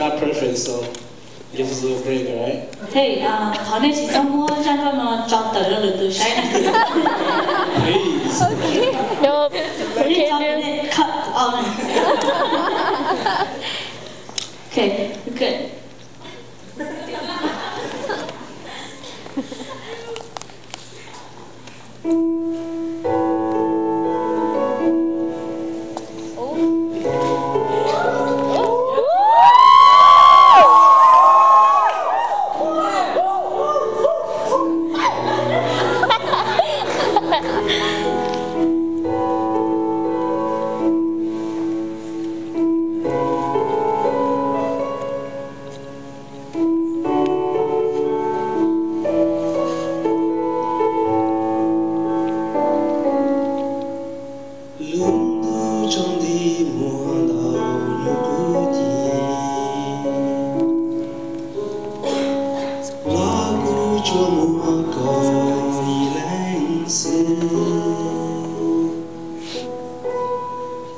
not perfect, so give us a little break, all right? Hey, uh, to little. Please. Okay. Nope. Okay, cho mùa còi lánh xưa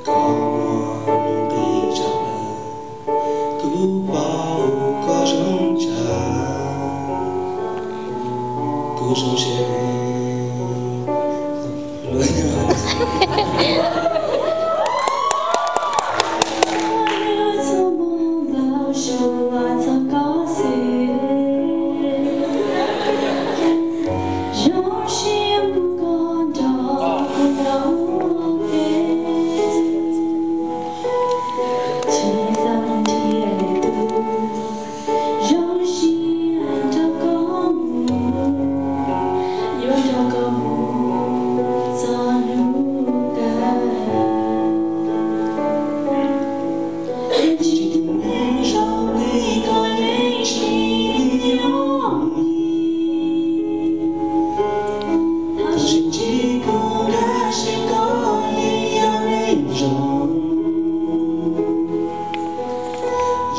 Hãy subscribe cho kênh Ghiền Mì Gõ Để không bỏ lỡ những video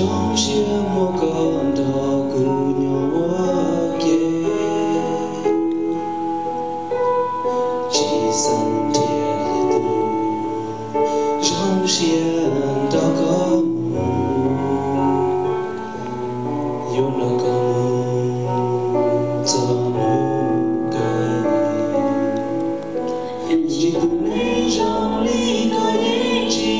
Sometiamo quando cugno che ci sentieri tu, sometiamo come io non come sono che. J'ai donné, j'en ai connu, j'ai